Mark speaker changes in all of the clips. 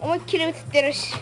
Speaker 1: 思いっきり映ってるし。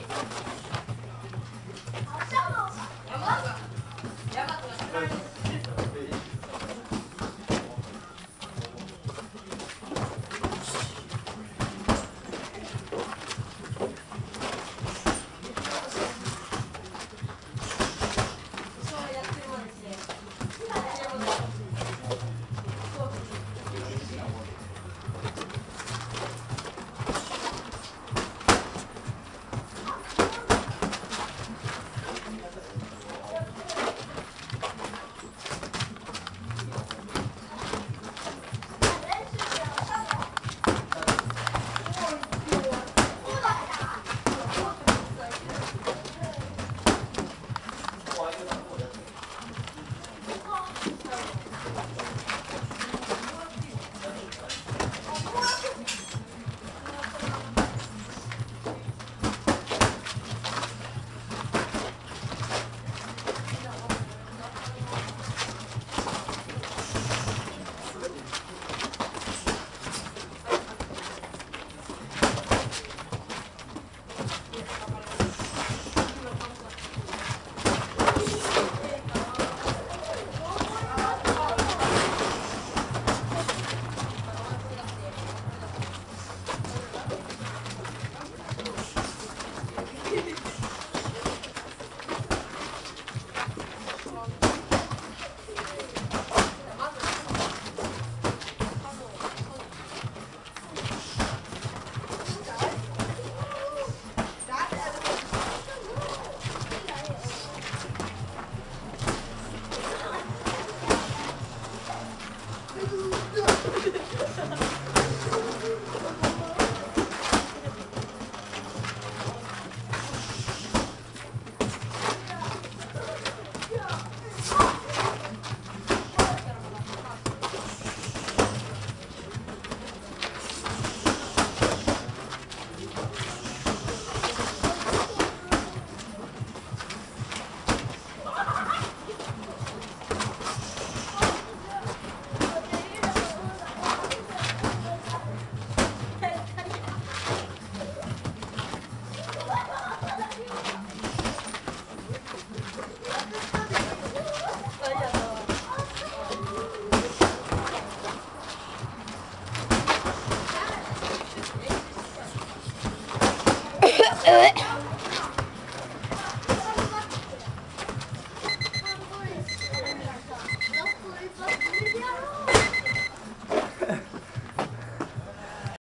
Speaker 1: Uh.